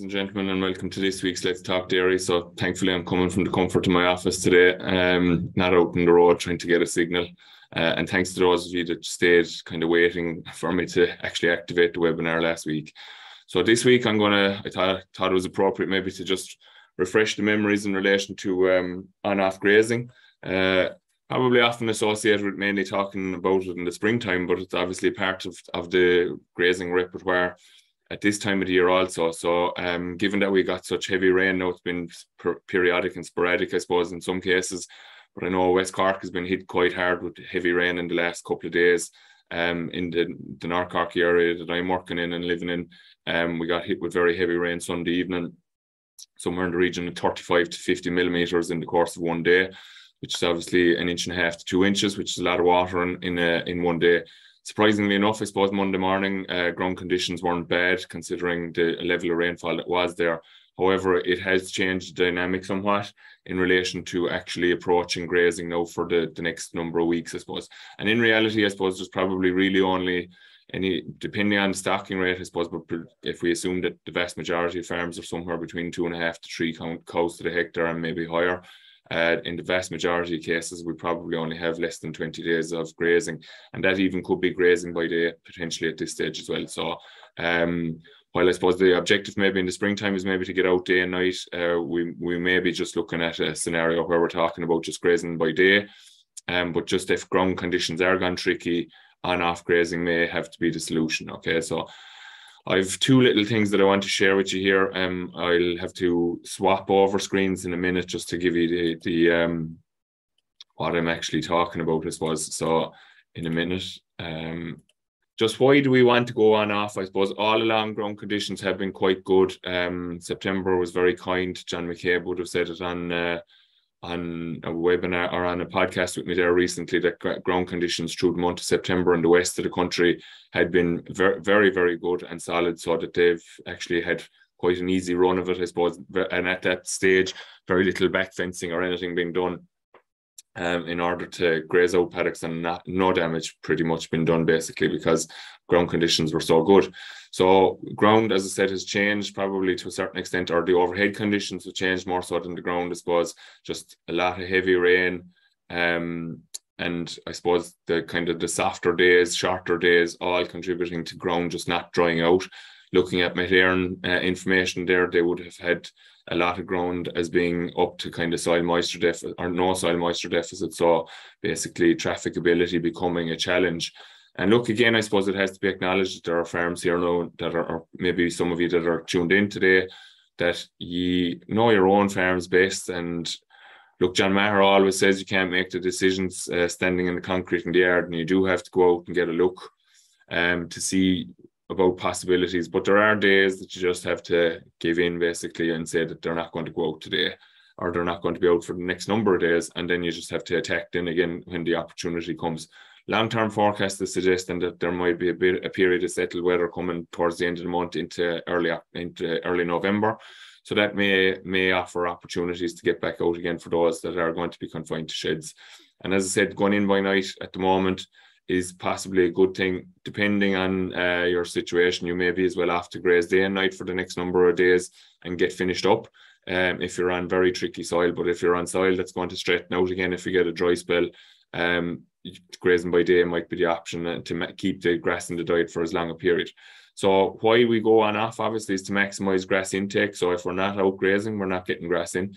ladies and gentlemen, and welcome to this week's Let's Talk Dairy. So, thankfully, I'm coming from the comfort of my office today, um, not out on the road trying to get a signal. Uh, and thanks to those of you that stayed kind of waiting for me to actually activate the webinar last week. So, this week, I'm going to, I thought, thought it was appropriate maybe to just refresh the memories in relation to um, on off grazing. Uh, probably often associated with mainly talking about it in the springtime, but it's obviously part of, of the grazing repertoire at this time of the year also. So, um, given that we got such heavy rain, now it's been per- periodic and sporadic, I suppose, in some cases. But I know West Cork has been hit quite hard with heavy rain in the last couple of days. Um, in the, the North Cork area that I'm working in and living in, um, we got hit with very heavy rain Sunday evening, somewhere in the region of 35 to 50 millimeters in the course of one day, which is obviously an inch and a half to two inches, which is a lot of water in in, a, in one day surprisingly enough, I suppose Monday morning uh, ground conditions weren't bad considering the level of rainfall that was there. However, it has changed the dynamic somewhat in relation to actually approaching grazing now for the, the next number of weeks, I suppose. And in reality, I suppose there's probably really only any, depending on the stocking rate, I suppose, but if we assume that the vast majority of farms are somewhere between two and a half to three cows to the hectare and maybe higher, uh, in the vast majority of cases, we probably only have less than 20 days of grazing, and that even could be grazing by day potentially at this stage as well. So, um, while I suppose the objective maybe in the springtime is maybe to get out day and night, uh, we we may be just looking at a scenario where we're talking about just grazing by day, um, but just if ground conditions are gone tricky, on off grazing may have to be the solution. Okay, so I've two little things that I want to share with you here. Um, I'll have to swap over screens in a minute just to give you the the um what I'm actually talking about. I suppose so. In a minute, um, just why do we want to go on off? I suppose all along ground conditions have been quite good. Um, September was very kind. John McCabe would have said it on. Uh, on a webinar or on a podcast with me there recently that ground conditions through the month of September in the west of the country had been very, very, very good and solid, so that they've actually had quite an easy run of it, I suppose. And at that stage, very little back fencing or anything being done um, in order to graze out paddocks and not, no damage pretty much been done basically because ground conditions were so good. So ground, as I said, has changed probably to a certain extent, or the overhead conditions have changed more so than the ground. I suppose just a lot of heavy rain, um, and I suppose the kind of the softer days, shorter days, all contributing to ground just not drying out. Looking at Met-Éireann uh, information there, they would have had a lot of ground as being up to kind of soil moisture deficit or no soil moisture deficit. So basically, trafficability becoming a challenge. And look, again, I suppose it has to be acknowledged that there are farms here now that are, or maybe some of you that are tuned in today, that you know your own farms best. And look, John Maher always says you can't make the decisions uh, standing in the concrete in the yard, and you do have to go out and get a look um, to see about possibilities. But there are days that you just have to give in basically and say that they're not going to go out today or they're not going to be out for the next number of days. And then you just have to attack then again when the opportunity comes. Long-term forecast is suggesting that there might be a bit a period of settled weather coming towards the end of the month into early into early November. So that may may offer opportunities to get back out again for those that are going to be confined to sheds. And as I said, going in by night at the moment, is possibly a good thing. Depending on uh, your situation, you may be as well off to graze day and night for the next number of days and get finished up. Um, if you're on very tricky soil, but if you're on soil that's going to straighten out again, if you get a dry spell, um, grazing by day might be the option to keep the grass in the diet for as long a period. So why we go on off obviously is to maximize grass intake. So if we're not out grazing, we're not getting grass in.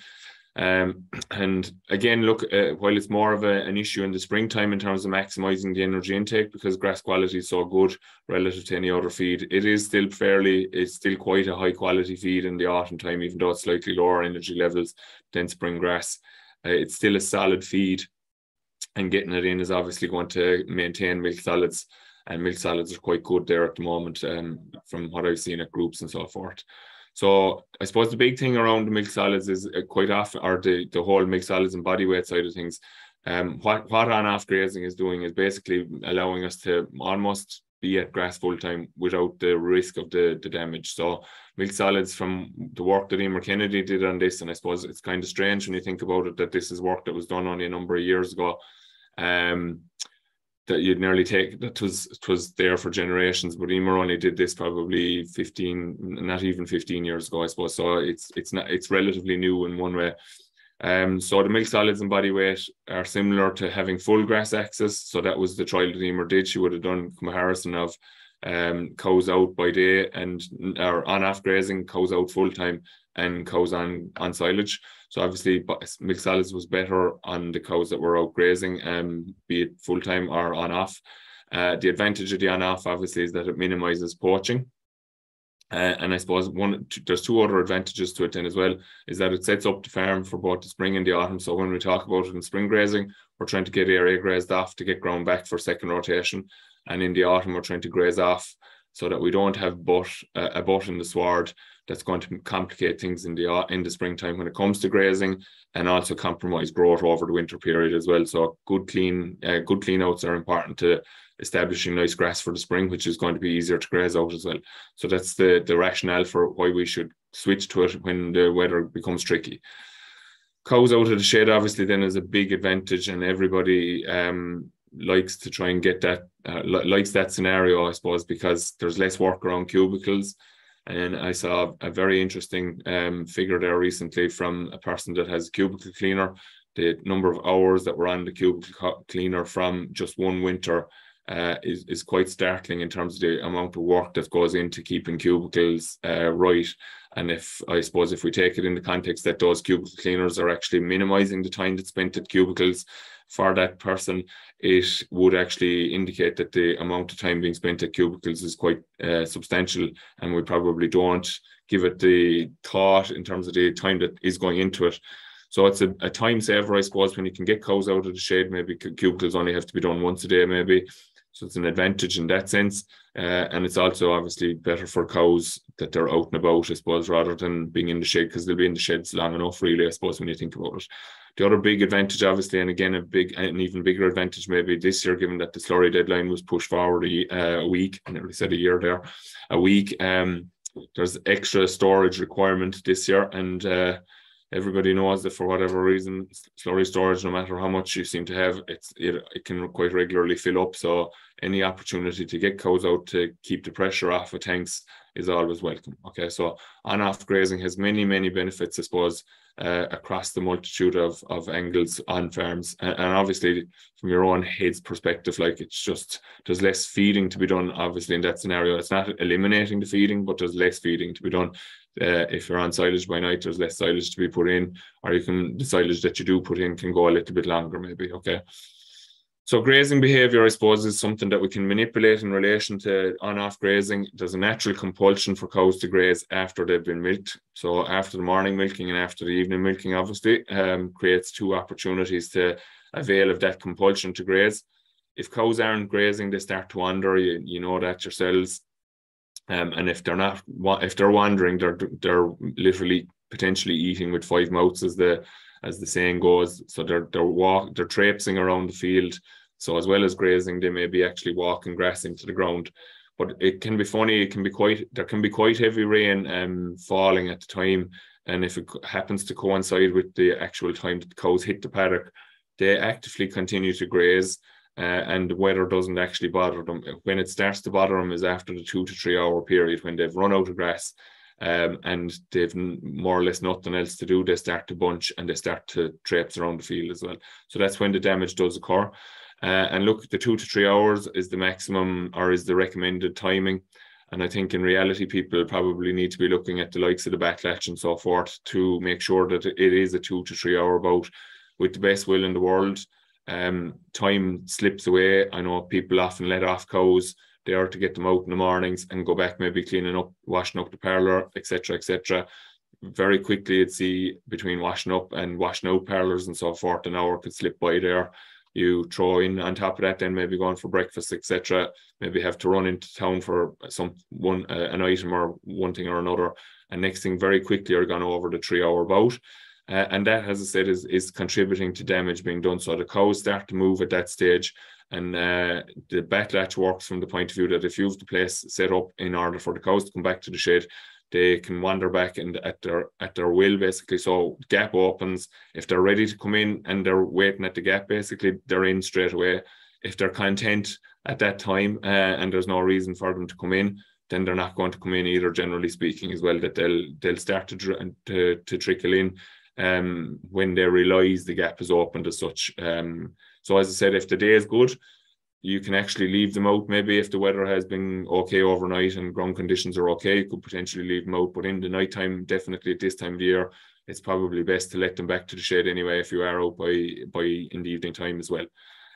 Um, and again, look, uh, while it's more of a, an issue in the springtime in terms of maximizing the energy intake because grass quality is so good relative to any other feed, it is still fairly, it's still quite a high quality feed in the autumn time, even though it's slightly lower energy levels than spring grass. Uh, it's still a solid feed, and getting it in is obviously going to maintain milk solids. And milk solids are quite good there at the moment, um, from what I've seen at groups and so forth. So I suppose the big thing around milk solids is uh, quite often, or the, the whole milk solids and body weight side of things. Um, what what on off grazing is doing is basically allowing us to almost be at grass full time without the risk of the, the damage. So milk solids from the work that Emer Kennedy did on this, and I suppose it's kind of strange when you think about it that this is work that was done only a number of years ago. Um, that you'd nearly take that was it was there for generations but Emer only did this probably 15 not even 15 years ago I suppose. So it's it's not it's relatively new in one way. Um, so the milk solids and body weight are similar to having full grass access. So that was the trial that Emer did. She would have done comparison of um, cows out by day and or on off grazing cows out full time and cows on on silage so obviously, milk solids was better on the cows that were out grazing, um, be it full time or on off. Uh, the advantage of the on off obviously is that it minimises poaching. Uh, and I suppose one there's two other advantages to it then as well is that it sets up the farm for both the spring and the autumn. So when we talk about it in spring grazing, we're trying to get area grazed off to get ground back for second rotation, and in the autumn we're trying to graze off so that we don't have butt, uh, a butt in the sward that's going to complicate things in the in the springtime when it comes to grazing and also compromise growth over the winter period as well. So good clean uh, good clean outs are important to establishing nice grass for the spring, which is going to be easier to graze out as well. So that's the the rationale for why we should switch to it when the weather becomes tricky. Cows out of the shed obviously then is a big advantage, and everybody um, likes to try and get that uh, likes that scenario, I suppose, because there's less work around cubicles and I saw a very interesting um, figure there recently from a person that has a cubicle cleaner. The number of hours that were on the cubicle cleaner from just one winter uh, is, is quite startling in terms of the amount of work that goes into keeping cubicles uh, right. And if I suppose if we take it in the context that those cubicle cleaners are actually minimizing the time that's spent at cubicles, for that person, it would actually indicate that the amount of time being spent at cubicles is quite uh, substantial, and we probably don't give it the thought in terms of the time that is going into it. So it's a, a time saver, I suppose, when you can get cows out of the shade. Maybe cubicles only have to be done once a day, maybe. So it's an advantage in that sense. Uh, and it's also obviously better for cows that they're out and about, I suppose, rather than being in the shed because they'll be in the sheds long enough, really, I suppose, when you think about it. The other big advantage, obviously, and again, a big, an even bigger advantage maybe this year, given that the slurry deadline was pushed forward a, uh, a week, I nearly said a year there, a week. Um, there's extra storage requirement this year, and uh, everybody knows that for whatever reason, slurry storage, no matter how much you seem to have, it's it, it can quite regularly fill up. So any opportunity to get cows out to keep the pressure off of tanks is always welcome. Okay, so on-off grazing has many, many benefits, I suppose uh, across the multitude of, of angles on farms. And, and, obviously, from your own head's perspective, like it's just there's less feeding to be done. Obviously, in that scenario, it's not eliminating the feeding, but there's less feeding to be done. Uh, if you're on silage by night, there's less silage to be put in, or you can the silage that you do put in can go a little bit longer, maybe. Okay. So grazing behavior, I suppose, is something that we can manipulate in relation to on-off grazing. There's a natural compulsion for cows to graze after they've been milked. So after the morning milking and after the evening milking, obviously, um, creates two opportunities to avail of that compulsion to graze. If cows aren't grazing, they start to wander. You, you know that yourselves. Um, and if they're not, if they're wandering, they're they're literally potentially eating with five mouths, as the as the saying goes. So they're they're walk they're traipsing around the field. So as well as grazing, they may be actually walking grassing to the ground. But it can be funny. It can be quite there can be quite heavy rain um, falling at the time, and if it happens to coincide with the actual time that the cows hit the paddock, they actively continue to graze. Uh, and the weather doesn't actually bother them. When it starts to bother them is after the two to three hour period when they've run out of grass um, and they've more or less nothing else to do. They start to bunch and they start to traipse around the field as well. So that's when the damage does occur. Uh, and look, the two to three hours is the maximum or is the recommended timing. And I think in reality, people probably need to be looking at the likes of the backlatch and so forth to make sure that it is a two to three hour bout with the best will in the world. Um, time slips away. I know people often let off cows there to get them out in the mornings and go back maybe cleaning up, washing up the parlour, etc., etc. Very quickly, you'd see between washing up and washing out parlours and so forth, an hour could slip by there. You throw in on top of that, then maybe going for breakfast, etc. Maybe have to run into town for some one uh, an item or one thing or another, and next thing very quickly you're gone over the three hour bout. Uh, and that, as I said, is, is contributing to damage being done. So the cows start to move at that stage. And uh, the backlatch works from the point of view that if you have the place set up in order for the cows to come back to the shed, they can wander back and at their at their will basically. So gap opens. If they're ready to come in and they're waiting at the gap, basically they're in straight away. if they're content at that time uh, and there's no reason for them to come in, then they're not going to come in either. Generally speaking, as well, that they'll they'll start to to, to trickle in um, when they realise the gap is opened as such. Um, so as I said, if the day is good, you can actually leave them out. Maybe if the weather has been okay overnight and ground conditions are okay, you could potentially leave them out. But in the nighttime, definitely at this time of year, it's probably best to let them back to the shed anyway if you are out by by in the evening time as well.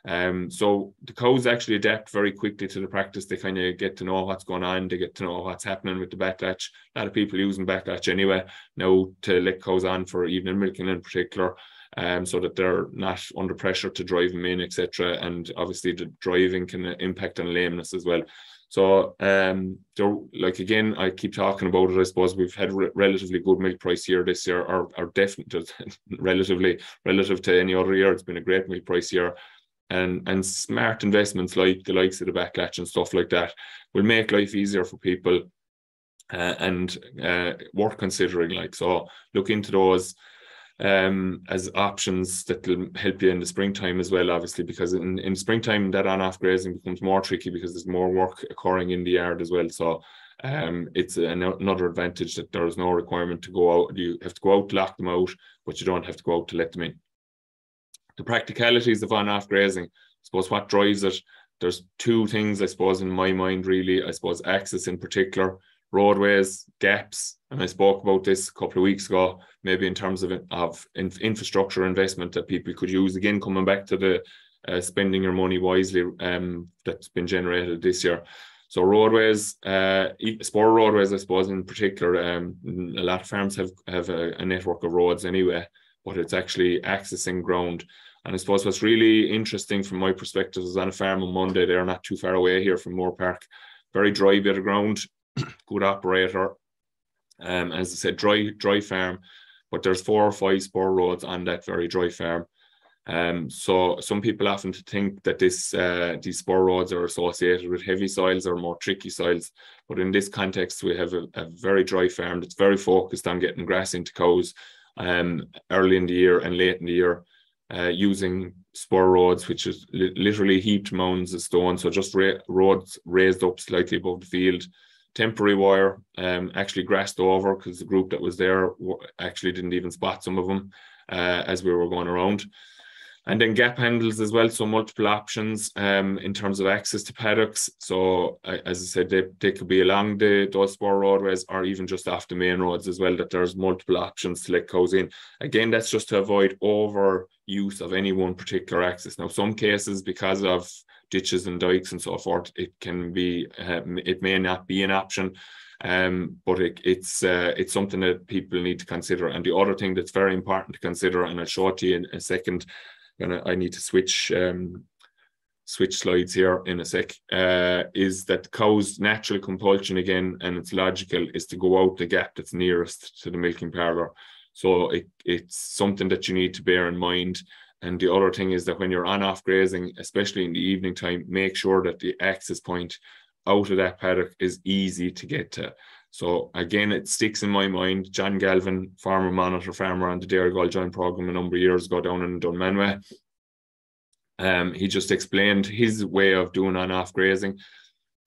Um, so the cows actually adapt very quickly to the practice. They kind of get to know what's going on. They get to know what's happening with the backlatch. A lot of people using backlatch anyway now to let cows on for evening milking in particular um, so that they're not under pressure to drive them in, etc. And obviously, the driving can impact on lameness as well. So, um, like again, I keep talking about it. I suppose we've had re- relatively good milk price here this year, or, or definitely relatively relative to any other year. It's been a great milk price year, and and smart investments like the likes of the backlatch and stuff like that will make life easier for people, uh, and uh, worth considering. Like so, look into those um, as options that will help you in the springtime as well, obviously, because in, in springtime that on-off grazing becomes more tricky because there's more work occurring in the yard as well. So um, it's an, another advantage that there is no requirement to go out. You have to go out to lock them out, but you don't have to go out to let them in. The practicalities of on-off grazing, I suppose what drives it, there's two things, I suppose, in my mind, really. I suppose access in particular, roadways, gaps, and I spoke about this a couple of weeks ago, maybe in terms of, of infrastructure investment that people could use. Again, coming back to the uh, spending your money wisely um, that's been generated this year. So roadways, uh, spur roadways, I suppose in particular, um, a lot of farms have have a, a, network of roads anyway, but it's actually accessing ground. And I suppose what's really interesting from my perspective is on a farm on Monday, they're not too far away here from Moorepark, very dry bit of ground, good operator. Um, as I said, dry dry farm, but there's four or five spur roads on that very dry farm. Um, so some people often think that this uh, these spur roads are associated with heavy soils or more tricky soils, but in this context, we have a, a very dry farm that's very focused on getting grass into cows um, early in the year and late in the year, uh, using spur roads, which is li- literally heaped mounds of stone, so just ra- roads raised up slightly above the field temporary wire, um, actually grassed over because the group that was there actually didn't even spot some of them uh, as we were going around. And then gap handles as well, so multiple options um, in terms of access to paddocks. So uh, as I said, they, they could be along the those spur roadways or even just off the main roads as well. That there's multiple options to let cows in. Again, that's just to avoid overuse of any one particular access. Now, some cases because of ditches and dikes and so forth, it can be, um, it may not be an option. Um, but it, it's uh, it's something that people need to consider. And the other thing that's very important to consider, and I'll show it to you in a second, and I need to switch um, switch slides here in a sec, uh, is that cow's natural compulsion again, and it's logical, is to go out the gap that's nearest to the milking parlour. So it, it's something that you need to bear in mind. And the other thing is that when you're on off grazing, especially in the evening time, make sure that the access point out of that paddock is easy to get to. So again, it sticks in my mind. John Galvin, farmer monitor farmer on the Dairygold Joint program a number of years ago down in Dunmanway. Um, he just explained his way of doing on off grazing.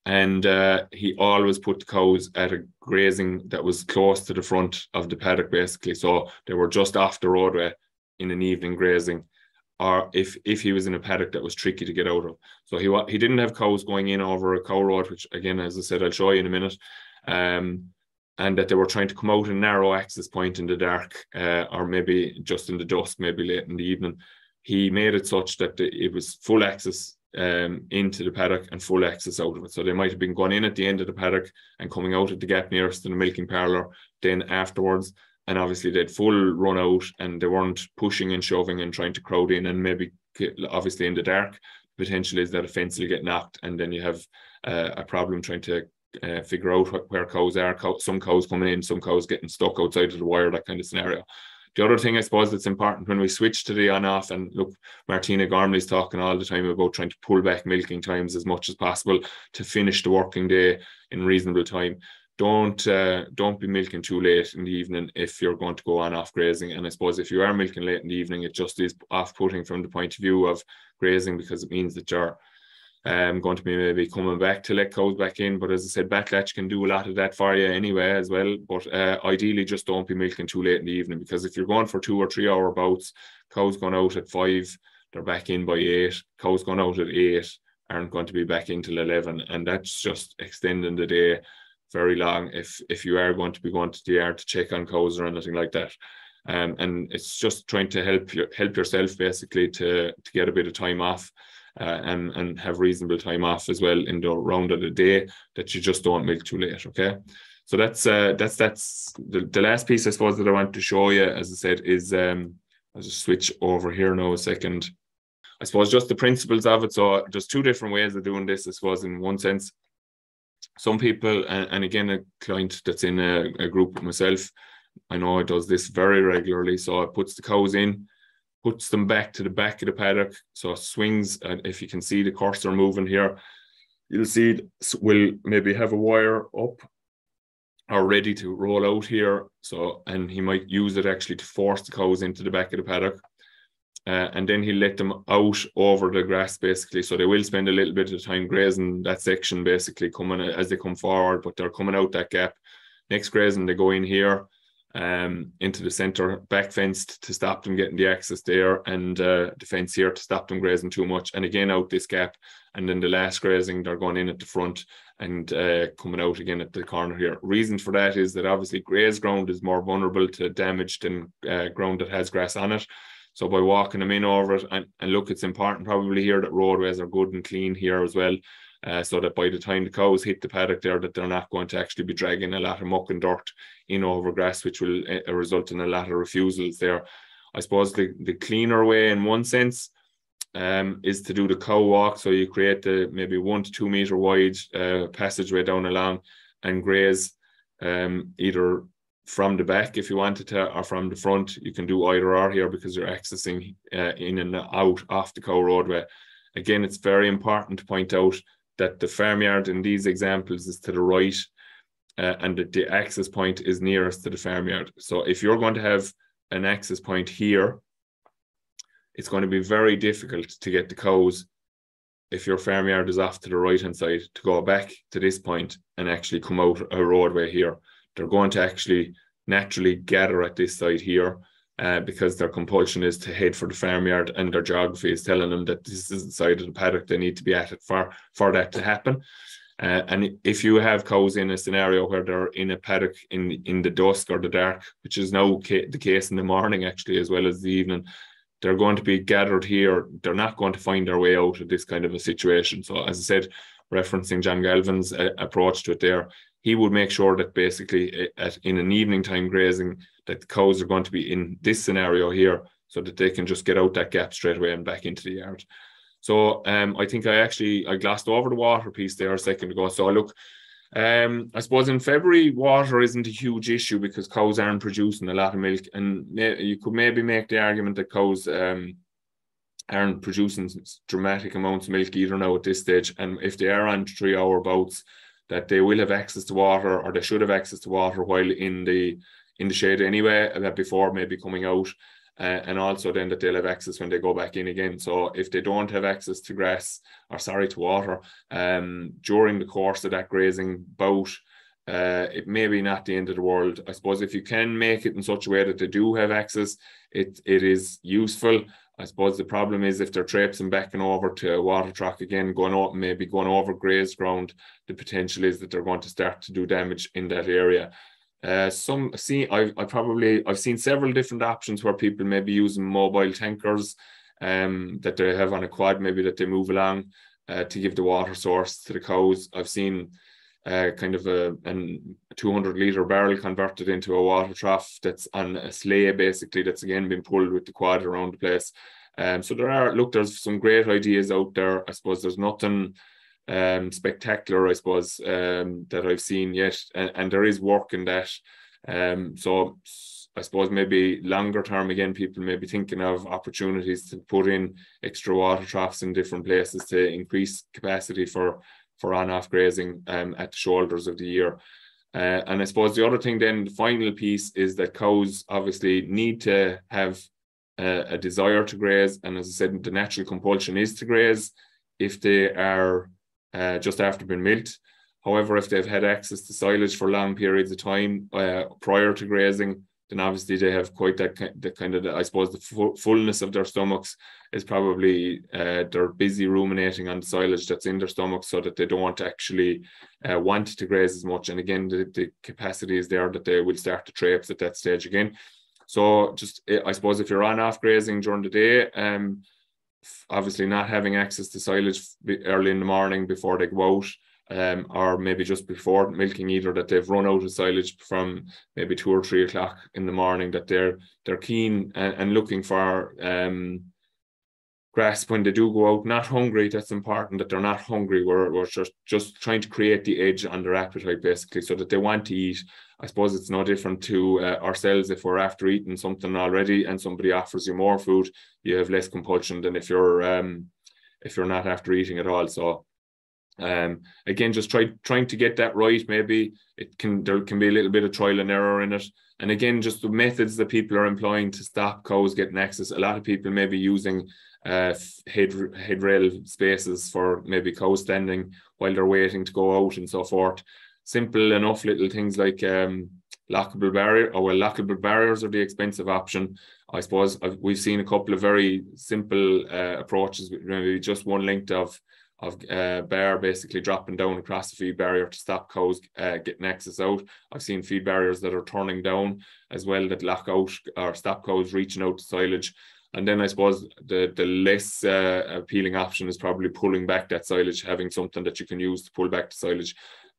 And uh, he always put the cows at a grazing that was close to the front of the paddock, basically. So they were just off the roadway in an evening grazing or if if he was in a paddock that was tricky to get out of. So he he didn't have cows going in over a cow road, which again, as I said, I'll show you in a minute. Um, and that they were trying to come out a narrow access point in the dark, uh, or maybe just in the dusk, maybe late in the evening. He made it such that it was full access um, into the paddock and full access out of it. So they might have been going in at the end of the paddock and coming out at the gap nearest to the milking parlour. Then afterwards, and obviously they'd full run out and they weren't pushing and shoving and trying to crowd in and maybe obviously in the dark potential is that a fence will get knocked and then you have uh, a problem trying to uh, figure out wh- where cows are some cows coming in some cows getting stuck outside of the wire that kind of scenario. The other thing I suppose that's important when we switch to the on off and look, Martina Gormley's talking all the time about trying to pull back milking times as much as possible to finish the working day in reasonable time don't uh, don't be milking too late in the evening if you're going to go on off grazing. And I suppose if you are milking late in the evening, it just is off putting from the point of view of grazing because it means that you're um, going to be maybe coming back to let cows back in. But as I said, backlatch can do a lot of that for you anyway as well. But uh, ideally, just don't be milking too late in the evening because if you're going for two or three hour bouts, cows going out at five, they're back in by eight. Cows going out at eight aren't going to be back until eleven, and that's just extending the day very long. If if you are going to be going to the yard to check on cows or anything like that. Um, and it's just trying to help you help yourself basically to to get a bit of time off uh, and and have reasonable time off as well in the round of the day that you just don't milk too late. Okay, so that's uh, that's that's the, the last piece I suppose that I want to show you, as I said, is um, I'll just switch over here now a second. I suppose just the principles of it. So there's two different ways of doing this. I suppose in one sense, some people, and, and again, a client that's in a, a group myself, I know it does this very regularly. So it puts the cows in, puts them back to the back of the paddock. So it swings, and if you can see the cursor moving here, you'll see it will maybe have a wire up or ready to roll out here. So, and he might use it actually to force the cows into the back of the paddock. Uh, and then he'll let them out over the grass basically. So they will spend a little bit of time grazing that section basically coming as they come forward, but they're coming out that gap. Next grazing, they go in here um, into the centre, back fenced to stop them getting the access there, and uh, the fence here to stop them grazing too much. And again, out this gap, and then the last grazing, they're going in at the front and uh, coming out again at the corner here. Reason for that is that obviously grazed ground is more vulnerable to damage than uh, ground that has grass on it. So by walking them in over it, and, and look, it's important probably here that roadways are good and clean here as well. Uh, so that by the time the cows hit the paddock there, that they're not going to actually be dragging a lot of muck and dirt in over grass, which will uh, result in a lot of refusals there. I suppose the, the cleaner way, in one sense, um, is to do the cow walk. So you create the maybe one to two meter wide uh, passageway down along and graze um, either from the back if you wanted to, or from the front. You can do either or here because you're accessing uh, in and out off the cow roadway. Again, it's very important to point out that the farmyard in these examples is to the right uh, and that the access point is nearest to the farmyard. So if you're going to have an access point here, it's going to be very difficult to get the cows if your farmyard is off to the right hand side to go back to this point and actually come out a roadway here. They're going to actually naturally gather at this side here uh, because their compulsion is to head for the farmyard and their geography is telling them that this is the side of the paddock they need to be at it for, for that to happen. Uh, and if you have cows in a scenario where they're in a paddock in in the dusk or the dark, which is now ca- the case in the morning actually as well as the evening, they're going to be gathered here. They're not going to find their way out of this kind of a situation. So, as I said, referencing John Galvin's uh, approach to it there, he would make sure that basically at, in an evening time grazing that the cows are going to be in this scenario here so that they can just get out that gap straight away and back into the yard. So um, I think I actually I glossed over the water piece there a second ago. So I look, um, I suppose in February water isn't a huge issue because cows aren't producing a lot of milk, and you could maybe make the argument that cows um, aren't producing dramatic amounts of milk either now at this stage. And if they are on three-hour bouts, that they will have access to water or they should have access to water while in the in the shade anyway that before maybe coming out uh, and also then that they'll have access when they go back in again so if they don't have access to grass or sorry to water um, during the course of that grazing bout uh, it may be not the end of the world. I suppose if you can make it in such a way that they do have access, it it is useful. I suppose the problem is if they're traipsing back and over to a water track again, going up, maybe going over grazed ground, the potential is that they're going to start to do damage in that area. Uh, some see I I probably I've seen several different options where people may be using mobile tankers um, that they have on a quad, maybe that they move along uh, to give the water source to the cows. I've seen uh, kind of a, an 200 litre barrel converted into a water trough that's on a sleigh basically that's again been pulled with the quad around the place. Um, so there are look, there's some great ideas out there. I suppose there's nothing um, spectacular, I suppose, um, that I've seen yet, and, and there is work in that. Um, so I suppose maybe longer term again, people may be thinking of opportunities to put in extra water troughs in different places to increase capacity for for on-off grazing um, at the shoulders of the year. Uh, and I suppose the other thing then, the final piece is that cows obviously need to have a, a desire to graze. And as I said, the natural compulsion is to graze if they are uh, just after being milked. However, if they've had access to silage for long periods of time uh, prior to grazing, then obviously they have quite that, the kind of, the, I suppose, the fullness of their stomachs is probably uh, they're busy ruminating on the silage that's in their stomachs so that they don't actually uh, want to graze as much. And again, the, the capacity is there that they will start to traipse at that stage again. So just, I suppose, if you're on off grazing during the day, um, obviously not having access to silage early in the morning before they go out, um, or maybe just before milking either that they've run out of silage from maybe two or three o'clock in the morning that they're they're keen and, and looking for um, grass when they do go out not hungry that's important that they're not hungry we're, we're just, just trying to create the edge on their appetite basically so that they want to eat. I suppose it's no different to uh, ourselves if we're after eating something already and somebody offers you more food you have less compulsion than if you're um, if you're not after eating at all so um, again, just try trying to get that right. Maybe it can there can be a little bit of trial and error in it. And again, just the methods that people are employing to stop cows getting access. A lot of people may be using uh, head rail spaces for maybe cows standing while they're waiting to go out and so forth. Simple enough little things like um, lockable barrier or well, lockable barriers are the expensive option. I suppose I've, we've seen a couple of very simple uh, approaches, maybe just one length of of uh, bar basically dropping down across the feed barrier to stop cows uh, getting access out. I've seen feed barriers that are turning down as well that lock out or stop cows reaching out to silage. And then I suppose the the less uh, appealing option is probably pulling back that silage, having something that you can use to pull back the silage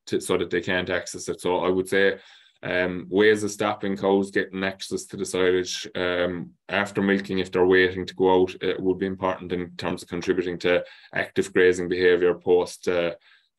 to, so that they can't access it. So I would say um, ways of stopping cows getting access to the silage um, after milking if they're waiting to go out it would be important in terms of contributing to active grazing behavior post uh,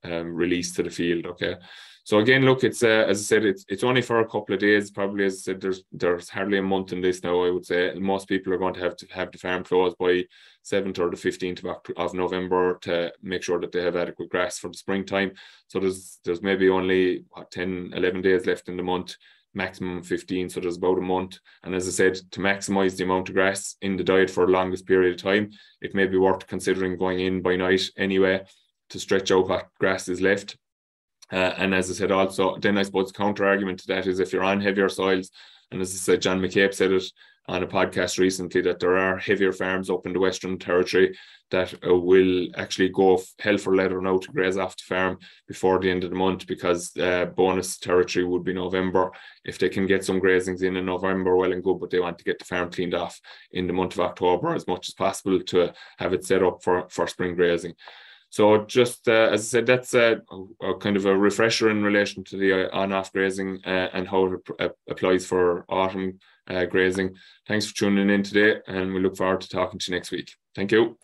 um, release to the field. Okay. So again, look, it's uh, as I said, it's it's only for a couple of days. Probably, as I said, there's there's hardly a month in this now. I would say most people are going to have to have the farm closed by seventh or the fifteenth of, of November to make sure that they have adequate grass for the springtime. So there's there's maybe only what 10, 11 days left in the month, maximum 15. So there's about a month. And as I said, to maximize the amount of grass in the diet for the longest period of time, it may be worth considering going in by night anyway to stretch out what grass is left uh, and as I said, also, then I suppose counter argument to that is if you're on heavier soils, and as I said, John McCabe said it on a podcast recently that there are heavier farms up in the Western Territory that uh, will actually go hell for leather now to graze off the farm before the end of the month because uh, bonus territory would be November. If they can get some grazings in in November, well and good, but they want to get the farm cleaned off in the month of October as much as possible to have it set up for, for spring grazing. So just uh, as I said, that's a, a, kind of a refresher in relation to the uh, on-off grazing uh, and how it uh, applies for autumn uh, grazing. Thanks for tuning in today, and we look forward to talking to you next week. Thank you.